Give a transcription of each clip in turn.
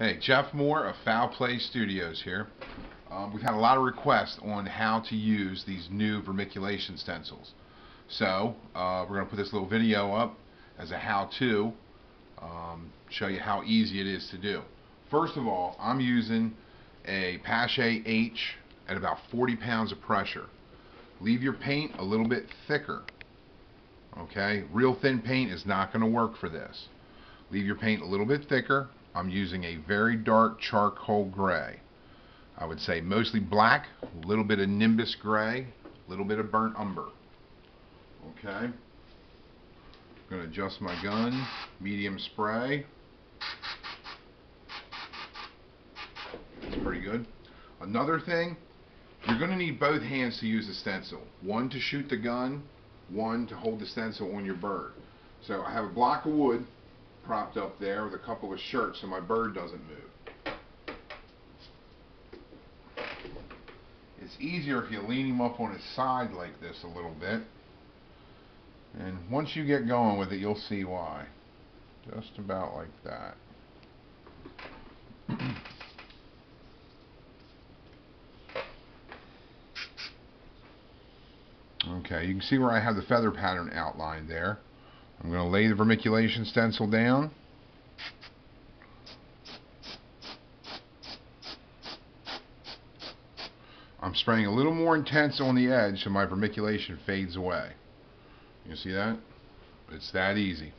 Hey, Jeff Moore of Foul Play Studios here. Um, we've had a lot of requests on how to use these new vermiculation stencils. So, uh, we're going to put this little video up as a how-to, um, show you how easy it is to do. First of all, I'm using a Paasche H at about 40 pounds of pressure. Leave your paint a little bit thicker. Okay, real thin paint is not going to work for this. Leave your paint a little bit thicker, I'm using a very dark charcoal gray. I would say mostly black, a little bit of Nimbus gray, a little bit of burnt umber. Okay. I'm going to adjust my gun, medium spray. That's pretty good. Another thing, you're going to need both hands to use the stencil. One to shoot the gun, one to hold the stencil on your bird. So I have a block of wood propped up there with a couple of shirts so my bird doesn't move. It's easier if you lean him up on his side like this a little bit. And once you get going with it, you'll see why. Just about like that. okay, you can see where I have the feather pattern outlined there. I'm going to lay the vermiculation stencil down. I'm spraying a little more intense on the edge so my vermiculation fades away. You see that? It's that easy.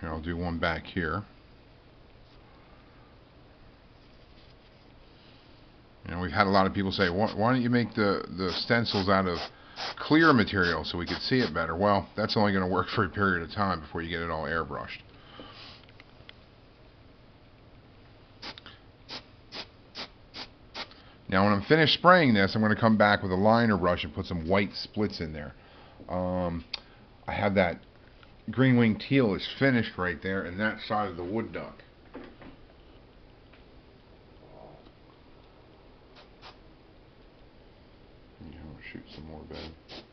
Here, I'll do one back here. You know, we've had a lot of people say, why, why don't you make the, the stencils out of clear material so we could see it better. Well, that's only going to work for a period of time before you get it all airbrushed. Now when I'm finished spraying this, I'm going to come back with a liner brush and put some white splits in there. Um, I have that green wing teal is finished right there and that side of the wood duck. Shoot some more, Ben.